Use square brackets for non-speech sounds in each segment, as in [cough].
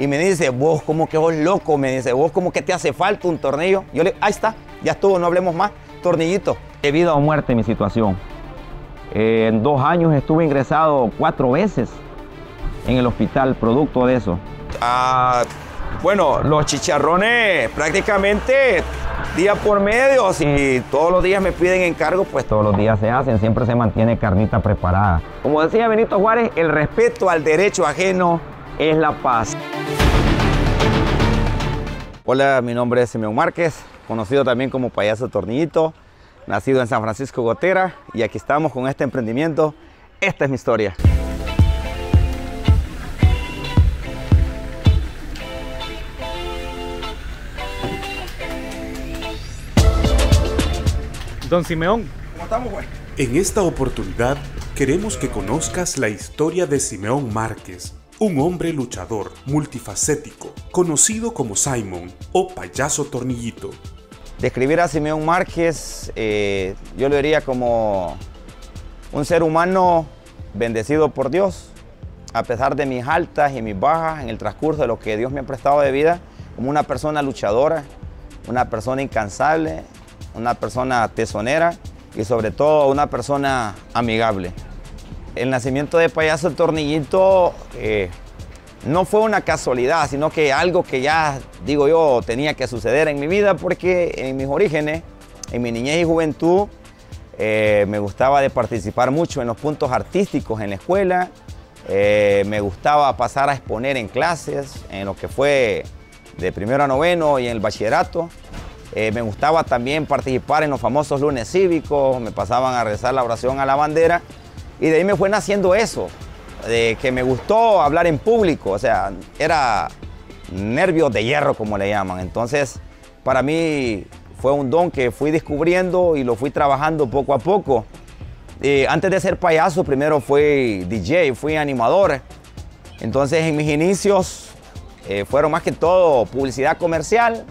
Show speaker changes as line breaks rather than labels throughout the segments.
y me dice, vos como que vos loco, me dice, vos como que te hace falta un tornillo. Yo le, ahí está, ya estuvo, no hablemos más, tornillito.
He vida o muerte mi situación. Eh, en dos años estuve ingresado cuatro veces en el hospital, producto de eso.
Ah, bueno, los chicharrones prácticamente día por medio, si todos los días me piden encargo, pues
Todos los días se hacen, siempre se mantiene carnita preparada.
como decía Benito Juárez, el respeto al derecho ajeno es la paz. Hola, mi nombre es Simeón Márquez, conocido también como Payaso Tornillito, nacido en San Francisco Gotera y aquí estamos con este emprendimiento. Esta es mi historia.
Don Simeón,
¿Cómo estamos, güey?
En esta oportunidad queremos que conozcas la historia de Simeón Márquez, un hombre luchador, multifacético, conocido como Simon o Payaso Tornillito.
Describir a Simeón Márquez, eh, yo lo diría como un ser humano bendecido por Dios, a pesar de mis altas y mis bajas en el transcurso de lo que Dios me ha prestado de vida, como una persona luchadora, una persona incansable, una persona tesonera y sobre todo una persona amigable. El nacimiento de Payaso el Tornillito eh, no fue una casualidad, sino que algo que ya, digo yo, tenía que suceder en mi vida porque en mis orígenes, en mi niñez y juventud, eh, me gustaba de participar mucho en los puntos artísticos en la escuela, eh, me gustaba pasar a exponer en clases, en lo que fue de primero a noveno y en el bachillerato. Me gustaba también participar en los famosos lunes cívicos, me pasaban a rezar la oración a la bandera y de ahí me fue naciendo eso, de que me gustó hablar en público, o sea, era nervios de hierro como le llaman. Entonces, para mí fue un don que fui descubriendo y lo fui trabajando poco a poco. Eh, antes de ser payaso, primero fui DJ, fui animador. Entonces, en mis inicios eh, fueron más que todo publicidad comercial.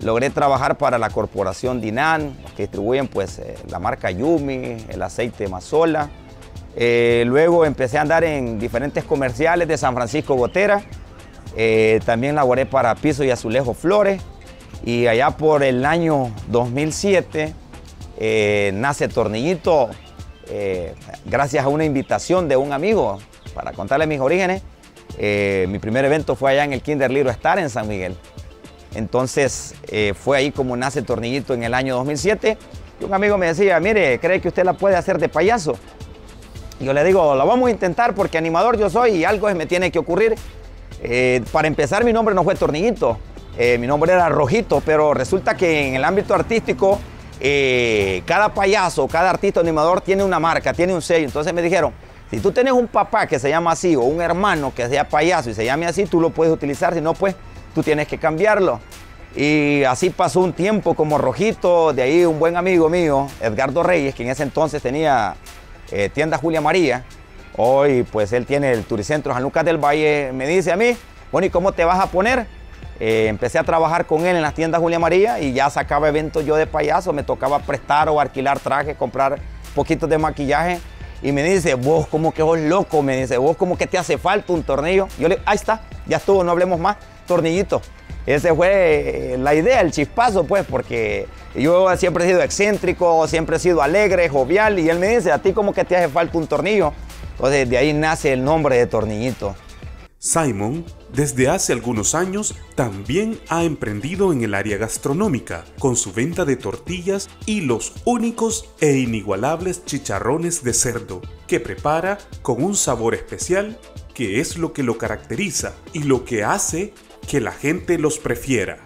Logré trabajar para la corporación Dinan, que distribuyen pues eh, la marca Yumi, el aceite Mazola. Eh, luego empecé a andar en diferentes comerciales de San Francisco Gotera. Eh, también laboré para Piso y Azulejo Flores. Y allá por el año 2007 eh, nace Tornillito gracias a una invitación de un amigo para contarle mis orígenes. Mi primer evento fue allá en el Kinder Little Star en San Miguel. Entonces fue ahí como nace Tornillito en el año 2007. Y un amigo me decía, mire, ¿cree que usted la puede hacer de payaso? Yo le digo, lo vamos a intentar porque animador yo soy y algo me tiene que ocurrir. Eh, para empezar, mi nombre no fue Tornillito, eh, mi nombre era Rojito, pero resulta que en el ámbito artístico, eh, cada payaso, cada artista animador tiene una marca, tiene un sello. Entonces me dijeron, si tú tienes un papá que se llama así o un hermano que sea payaso y se llame así, tú lo puedes utilizar, si no, pues tú tienes que cambiarlo. Y así pasó un tiempo como Rojito, de ahí un buen amigo mío, Edgardo Reyes, que en ese entonces tenía eh, tienda Julia María. Hoy pues él tiene el Turicentro San Lucas del Valle. Me dice a mí, bueno, ¿y cómo te vas a poner? Eh, empecé a trabajar con él en las tiendas Julia María y ya sacaba eventos yo de payaso. Me tocaba prestar o alquilar trajes, comprar poquitos de maquillaje. Y me dice, vos como que vos loco, me dice, vos como que te hace falta un tornillo. Yo le ahí está, ya estuvo, no hablemos más, tornillito. Ese fue eh, la idea, el chispazo, pues, porque yo siempre he sido excéntrico, siempre he sido alegre, jovial, y él me dice, a ti como que te hace falta un tornillo. Entonces de ahí nace el nombre de Tornillito.
Simon, desde hace algunos años, también ha emprendido en el área gastronómica, con su venta de tortillas y los únicos e inigualables chicharrones de cerdo, que prepara con un sabor especial que es lo que lo caracteriza y lo que hace que la gente los prefiera.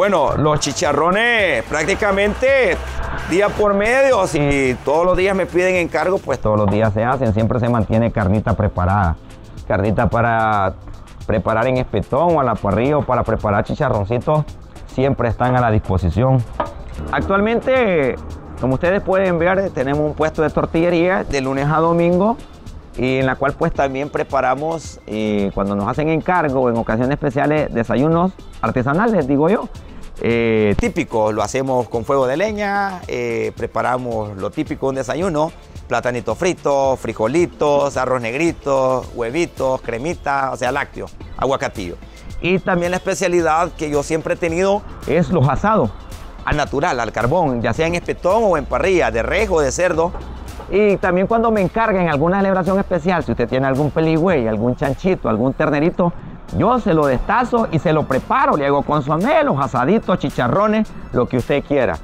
Bueno, los chicharrones prácticamente día por medio, si todos los días me piden encargo, pues
todos los días se hacen, siempre se mantiene carnita preparada. Carnita para preparar en espetón o a la parrilla o para preparar chicharroncitos, siempre están a la disposición. Actualmente, como ustedes pueden ver, tenemos un puesto de tortillería de lunes a domingo y en la cual pues también preparamos eh, cuando nos hacen encargo en ocasiones especiales desayunos artesanales, digo yo.
Eh, típico, lo hacemos con fuego de leña, eh, preparamos lo típico de un desayuno, platanito frito, frijolitos, arroz negrito, huevitos, cremita, o sea, lácteo, aguacatillo. Y también la especialidad que yo siempre he tenido es los asados al natural, al carbón, ya sea en espetón o en parrilla, de rejo o de cerdo.
Y también cuando me encarguen alguna celebración especial, si usted tiene algún peligüey, algún chanchito, algún ternerito, yo se lo destazo y se lo preparo, le hago consomé, los asaditos, chicharrones, lo que usted quiera.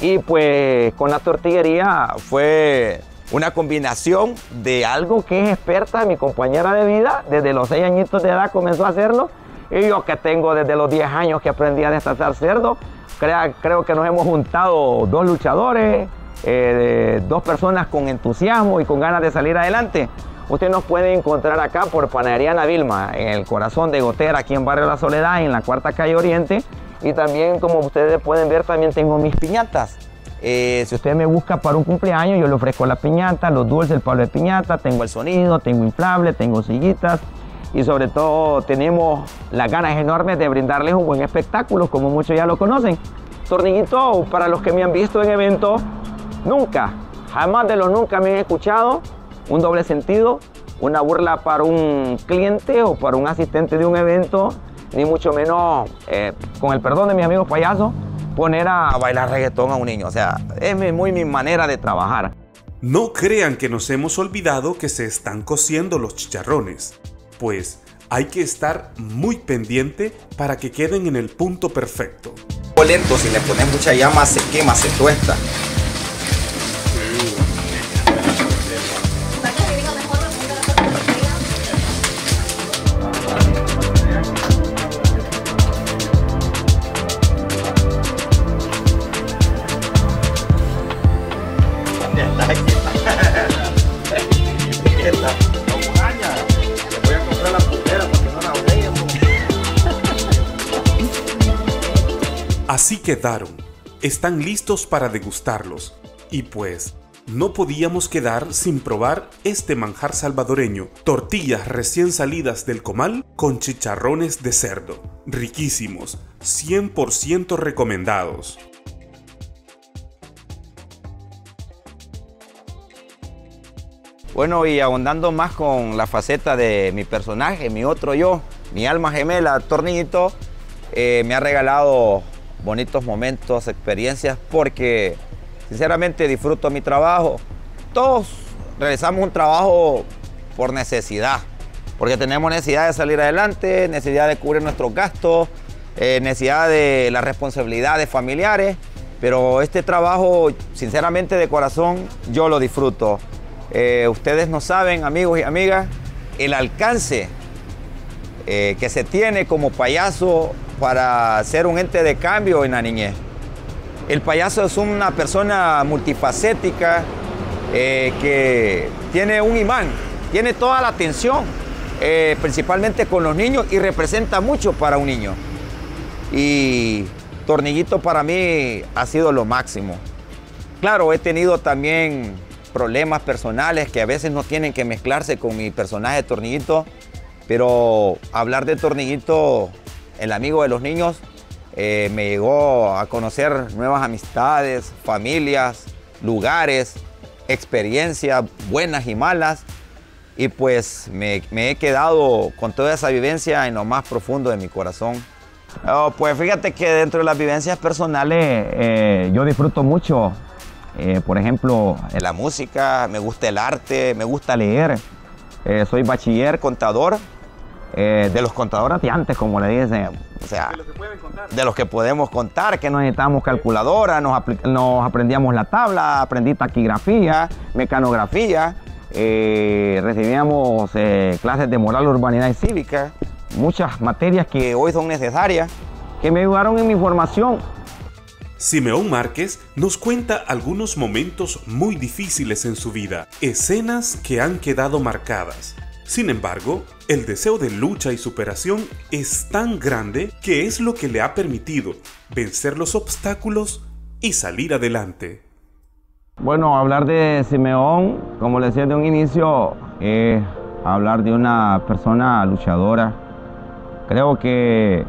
Y pues con la tortillería fue una combinación de algo que es experta mi compañera de vida, desde los 6 añitos de edad comenzó a hacerlo, y yo que tengo desde los 10 años que aprendí a destazar cerdo, creo que nos hemos juntado dos luchadores, eh, dos personas con entusiasmo y con ganas de salir adelante. Usted nos puede encontrar acá por Panadería Ana Vilma, en el corazón de Gotera, aquí en Barrio La Soledad, en la cuarta calle Oriente. Y también, como ustedes pueden ver, también tengo mis piñatas. Eh, si usted me busca para un cumpleaños, yo le ofrezco la piñata, los dulces, el palo de piñata, tengo el sonido, tengo inflable, tengo sillitas y sobre todo tenemos las ganas enormes de brindarles un buen espectáculo, como muchos ya lo conocen. Tornillito, para los que me han visto en eventos, Nunca, jamás de lo nunca me he escuchado un doble sentido, una burla para un cliente o para un asistente de un evento, ni mucho menos, eh, con el perdón de mis amigos payasos, poner a bailar reggaetón a un niño. O sea, es muy mi manera de trabajar.
No crean que nos hemos olvidado que se están cociendo los chicharrones, pues hay que estar muy pendiente para que queden en el punto perfecto.
Lento, si le pones mucha llama se quema, se tuesta.
Así quedaron. Están listos para degustarlos. Y pues, no podíamos quedar sin probar este manjar salvadoreño, tortillas recién salidas del comal con chicharrones de cerdo. Riquísimos, 100% recomendados.
Bueno, y ahondando más con la faceta de mi personaje, mi otro yo, mi alma gemela, Tornito, eh, me ha regalado bonitos momentos, experiencias, porque sinceramente disfruto mi trabajo. Todos realizamos un trabajo por necesidad, porque tenemos necesidad de salir adelante, necesidad de cubrir nuestros gastos, eh, necesidad de las responsabilidades familiares, pero este trabajo, sinceramente de corazón, yo lo disfruto. Eh, ustedes no saben, amigos y amigas, el alcance eh, que se tiene como payaso para ser un ente de cambio en la niñez. El payaso es una persona multifacética eh, que tiene un imán, tiene toda la atención, eh, principalmente con los niños y representa mucho para un niño. Y Tornillito para mí ha sido lo máximo. Claro, he tenido también problemas personales que a veces no tienen que mezclarse con mi personaje de Tornillito, pero hablar de Tornillito el amigo de los niños, eh, me llegó a conocer nuevas amistades, familias, lugares, experiencias buenas y malas. Y pues me, he quedado con toda esa vivencia en lo más profundo de mi corazón. Oh, pues fíjate que dentro de las vivencias personales eh, yo disfruto mucho, eh, por ejemplo, la música, me gusta el arte, me gusta leer. soy bachiller, contador eh, de los contadores de antes, como le dicen. O sea, de los que, podemos contar, que no necesitamos calculadora, nos, aprendíamos la tabla, aprendí taquigrafía, mecanografía, eh, recibíamos eh, clases de moral, urbanidad y cívica, muchas materias que hoy son necesarias. que me ayudaron en mi formación.
Simeón Márquez nos cuenta algunos momentos muy difíciles en su vida, escenas que han quedado marcadas. Sin embargo, el deseo de lucha y superación es tan grande que es lo que le ha permitido vencer los obstáculos y salir adelante.
Bueno, hablar de Simeón, como le decía de un inicio, es hablar de una persona luchadora. Creo que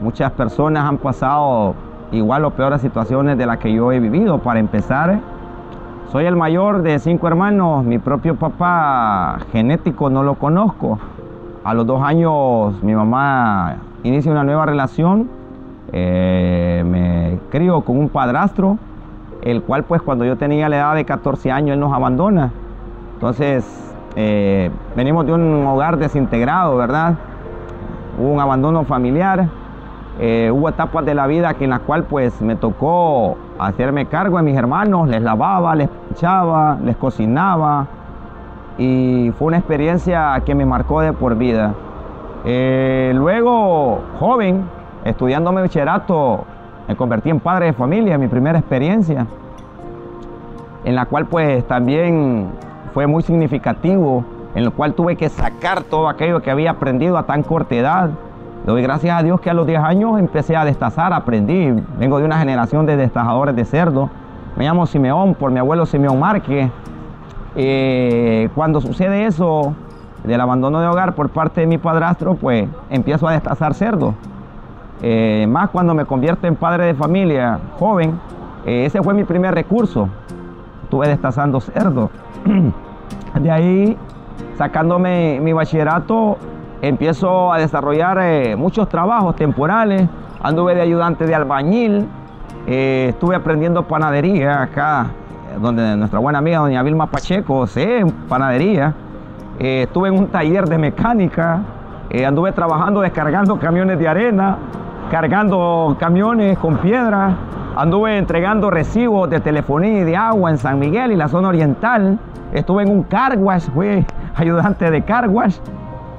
muchas personas han pasado igual o peores situaciones de las que yo he vivido. Para empezar, soy el mayor de cinco hermanos. Mi propio papá genético no lo conozco. A los dos años mi mamá inicia una nueva relación. Eh, me crío con un padrastro, el cual pues cuando yo tenía la edad de 14 años él nos abandona. Entonces eh, venimos de un hogar desintegrado, ¿verdad? Hubo un abandono familiar eh, hubo etapas de la vida que en las cuales pues me tocó hacerme cargo de mis hermanos, les lavaba, les echaba, les cocinaba y fue una experiencia que me marcó de por vida. Eh, luego, joven, estudiando mi bachillerato, me convertí en padre de familia, mi primera experiencia, en la cual pues también fue muy significativo, en la cual tuve que sacar todo aquello que había aprendido a tan corta edad doy gracias a Dios que a los 10 años empecé a destazar, aprendí. Vengo de una generación de destajadores de cerdo. Me llamo Simeón por mi abuelo Simeón Márquez. Eh, cuando sucede eso del abandono de hogar por parte de mi padrastro, pues empiezo a destazar cerdo. Eh, más cuando me convierto en padre de familia joven, eh, ese fue mi primer recurso. Estuve destazando cerdo. [clears throat] de ahí, sacándome mi bachillerato, empiezo a desarrollar eh, muchos trabajos temporales. Anduve de ayudante de albañil, eh, estuve aprendiendo panadería acá, donde nuestra buena amiga doña Vilma Pacheco, sé panadería. Eh, estuve en un taller de mecánica, anduve trabajando descargando camiones de arena, cargando camiones con piedra, anduve entregando recibos de telefonía y de agua en San Miguel y la zona oriental. Estuve en un car wash, fui [laughs] ayudante de car wash.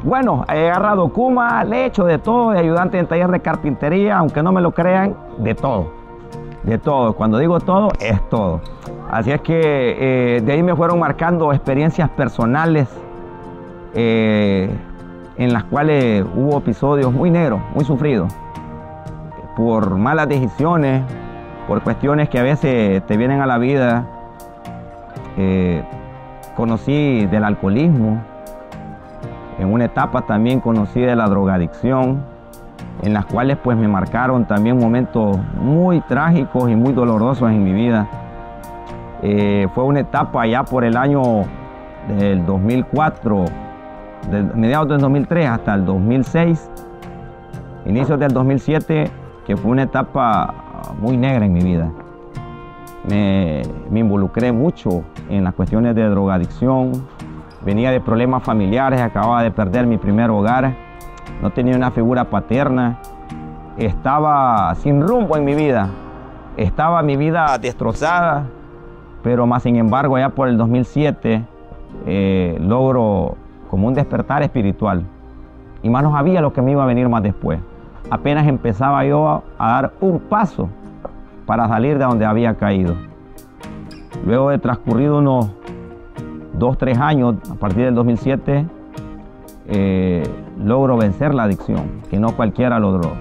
Bueno, he agarrado Kuma, le he hecho de todo, de ayudante en taller de carpintería, aunque no me lo crean, de todo. De todo. Cuando digo todo, es todo. Así es que eh, de ahí me fueron marcando experiencias personales eh, en las cuales hubo episodios muy negros, muy sufridos, por malas decisiones, por cuestiones que a veces te vienen a la vida. Eh, conocí del alcoholismo, en una etapa también conocí de la drogadicción, en las cuales pues me marcaron también momentos muy trágicos y muy dolorosos en mi vida. Eh, fue una etapa ya por el año del 2004, de mediados del 2003 hasta el 2006, inicios del 2007, que fue una etapa muy negra en mi vida. Me, me involucré mucho en las cuestiones de drogadicción, Venía de problemas familiares, acababa de perder mi primer hogar, no tenía una figura paterna, estaba sin rumbo en mi vida, estaba mi vida destrozada, pero más sin embargo ya por el 2007 eh, logro como un despertar espiritual y más no sabía lo que me iba a venir más después. Apenas empezaba yo a dar un paso para salir de donde había caído. Luego de transcurrido unos dos, tres años, a partir del 2007, eh, logro vencer la adicción, que no cualquiera logró.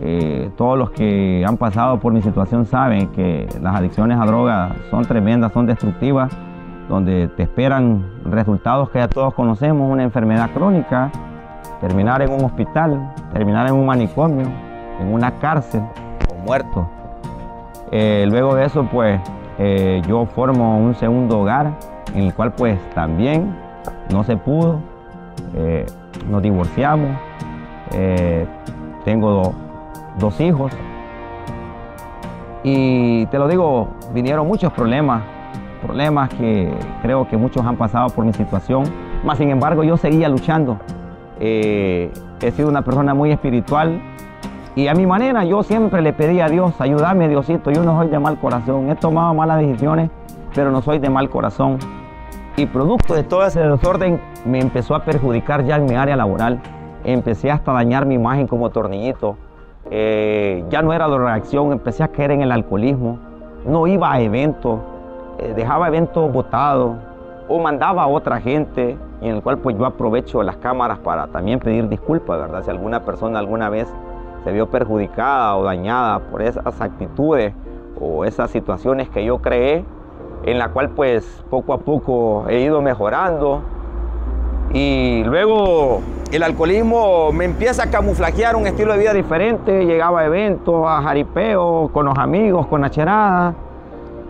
Eh, todos los que han pasado por mi situación saben que las adicciones a drogas son tremendas, son destructivas, donde te esperan resultados que ya todos conocemos, una enfermedad crónica, terminar en un hospital, terminar en un manicomio, en una cárcel o muerto. Eh, luego de eso, pues yo formo un segundo hogar en el cual pues también no se pudo, eh, nos divorciamos, eh, tengo dos hijos y te lo digo, vinieron muchos problemas, problemas que creo que muchos han pasado por mi situación, mas sin embargo yo seguía luchando. Eh, he sido una persona muy espiritual y a mi manera yo siempre le pedí a Dios, ayúdame Diosito, yo no soy de mal corazón, he tomado malas decisiones, pero no soy de mal corazón. Y producto de todo ese desorden me empezó a perjudicar ya en mi área laboral. Empecé hasta a dañar mi imagen como tornillito. eh, ya no era la reacción, empecé a caer en el alcoholismo, no iba a eventos, eh, dejaba eventos botados o mandaba a otra gente en el cual pues yo aprovecho las cámaras para también pedir disculpas, ¿verdad? Si alguna persona alguna vez se vio perjudicada o dañada por esas actitudes o esas situaciones que yo creé, en la cual pues poco a poco he ido mejorando. Y luego el alcoholismo me empieza a camuflajear un estilo de vida diferente, llegaba a eventos, a jaripeo, con los amigos, con la cherada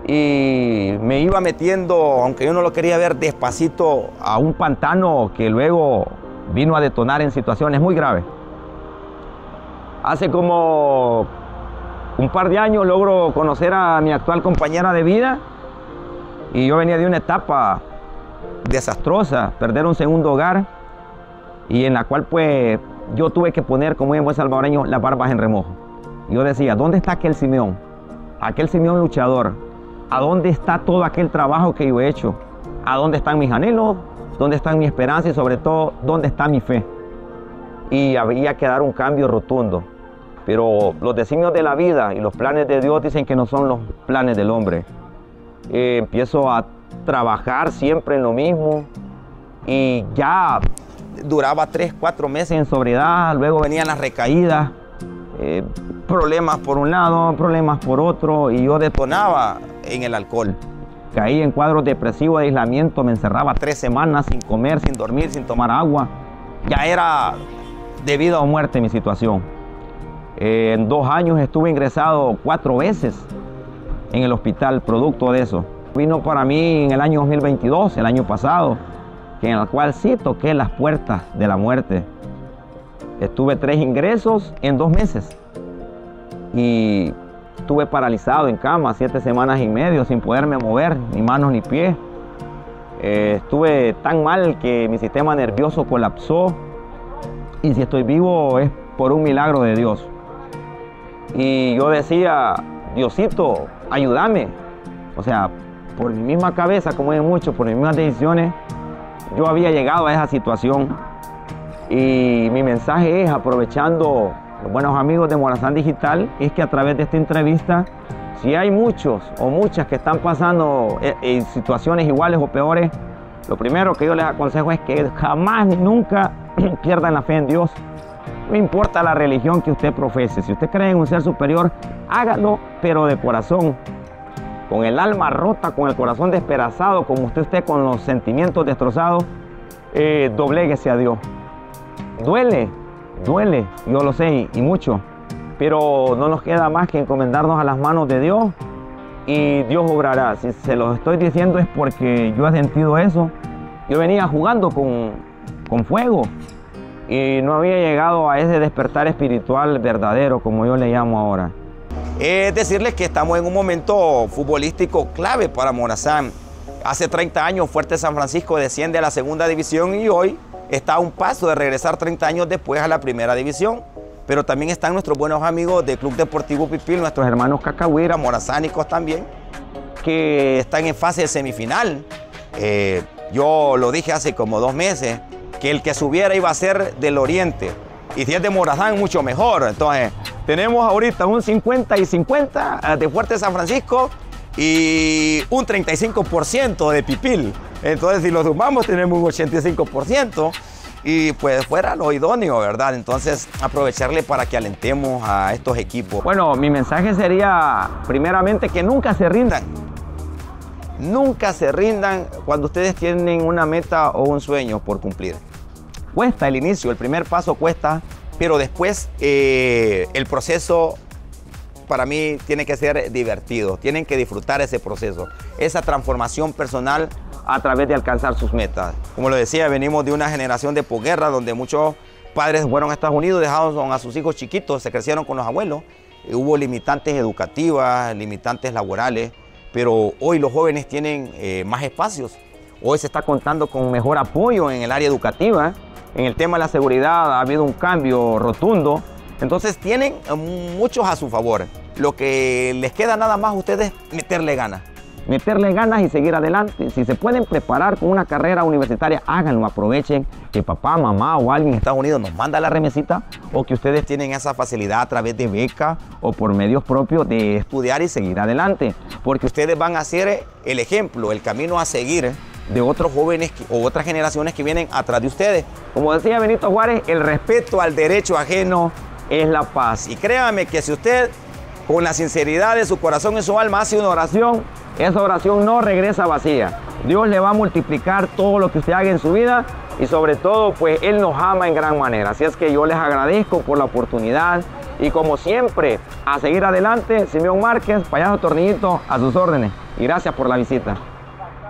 y me iba metiendo, aunque yo no lo quería ver, despacito a un pantano que luego vino a detonar en situaciones muy graves. Hace como un par de años logro conocer a mi actual compañera de vida y yo venía de una etapa desastrosa, perder un segundo hogar y en la cual pues yo tuve que poner como en buen salvadoreño las barbas en remojo. Yo decía, ¿dónde está aquel Simeón? Aquel Simeón luchador, ¿A dónde está todo aquel trabajo que yo he hecho? ¿A dónde están mis anhelos? ¿Dónde están mi esperanza y sobre todo dónde está mi fe? Y había que dar un cambio rotundo. Pero los designios de la vida y los planes de Dios dicen que no son los planes del hombre. Eh, empiezo a trabajar siempre en lo mismo y ya duraba tres, cuatro meses en sobriedad, luego venían las recaídas, eh, problemas por un lado, problemas por otro y yo detonaba en el alcohol. Caí en cuadros depresivos de aislamiento, me encerraba tres semanas sin comer, sin dormir, sin tomar agua. Ya era de vida o muerte mi situación. Eh, en dos años estuve ingresado cuatro veces en el hospital, producto de eso. Vino para mí en el año 2022, el año pasado, en el cual sí toqué las puertas de la muerte. Estuve tres ingresos en dos meses y Estuve paralizado en cama siete semanas y medio sin poderme mover, ni manos ni pies. Eh, estuve tan mal que mi sistema nervioso colapsó y si estoy vivo es por un milagro de Dios. Y yo decía, Diosito, ayúdame. O sea, por mi misma cabeza, como hay muchos, por mis mismas decisiones, yo había llegado a esa situación. Y mi mensaje es, aprovechando buenos amigos de Morazán Digital es que a través de esta entrevista, si hay muchos o muchas que están pasando en eh, situaciones iguales o peores, lo primero que yo les aconsejo es que jamás ni nunca [clears throat] pierdan la fe en Dios. No importa la religión que usted profese, si usted cree en un ser superior, hágalo, pero de corazón, con el alma rota, con el corazón despedazado, como usted esté con los sentimientos destrozados, eh, dobléguese a Dios. Duele, Duele, yo lo sé y mucho, pero no nos queda más que encomendarnos a las manos de Dios y Dios obrará. Si se lo estoy diciendo es porque yo he sentido eso. Yo venía jugando con, con fuego y no había llegado a ese despertar espiritual verdadero, como yo le llamo ahora.
Es decirles que estamos en un momento futbolístico clave para Morazán. Hace 30 años Fuerte San Francisco desciende a la segunda división y hoy está a un paso de regresar 30 años después a la primera división. Pero también están nuestros buenos amigos del Club Deportivo Pipil, nuestros hermanos Cacahuira, morazánicos también, que están en fase de semifinal. Eh, yo lo dije hace como dos meses, que el que subiera iba a ser del Oriente. Y si es de Morazán, mucho mejor. Entonces, tenemos ahorita un 50 y 50 eh, de Fuerte San Francisco y un 35% de Pipil. Entonces, si lo sumamos, tenemos un 85% y pues fuera lo idóneo, ¿verdad? Entonces, aprovecharle para que alentemos a estos equipos.
Bueno, mi mensaje sería, primeramente, que nunca se rindan. Nunca se rindan cuando ustedes tienen una meta o un sueño por cumplir. Cuesta el inicio, el primer paso cuesta, pero después eh, el proceso para mí tiene que ser divertido, tienen que disfrutar ese proceso, esa transformación personal a través de alcanzar sus metas. Como lo decía, venimos de una generación de posguerra donde muchos padres fueron a Estados Unidos, dejaron a sus hijos chiquitos, se crecieron con los abuelos. Hubo limitantes educativas, limitantes laborales, pero hoy los jóvenes tienen eh, más espacios. Hoy se está contando con mejor apoyo en el área educativa. En el tema de la seguridad ha habido un cambio rotundo. Entonces tienen muchos a su favor. Lo que les queda nada más a ustedes meterle ganas meterle ganas y seguir adelante. Si se pueden preparar con una carrera universitaria, háganlo, aprovechen que papá, mamá o alguien en Estados Unidos nos manda la remesita o que ustedes tienen esa facilidad a través de beca o por medios propios de estudiar y seguir adelante. Porque ustedes van a ser el ejemplo, el camino a seguir de otros jóvenes o otras generaciones que vienen atrás de ustedes. Como decía Benito Juárez, el respeto al derecho ajeno es la paz. Y créame que si usted con la sinceridad de su corazón y su alma hace una oración, esa oración no regresa vacía. Dios le va a multiplicar todo lo que usted haga en su vida y sobre todo pues Él nos ama en gran manera. Así es que yo les agradezco por la oportunidad y como siempre a seguir adelante, Simeón Márquez, payaso tornillito a sus órdenes y gracias por la visita.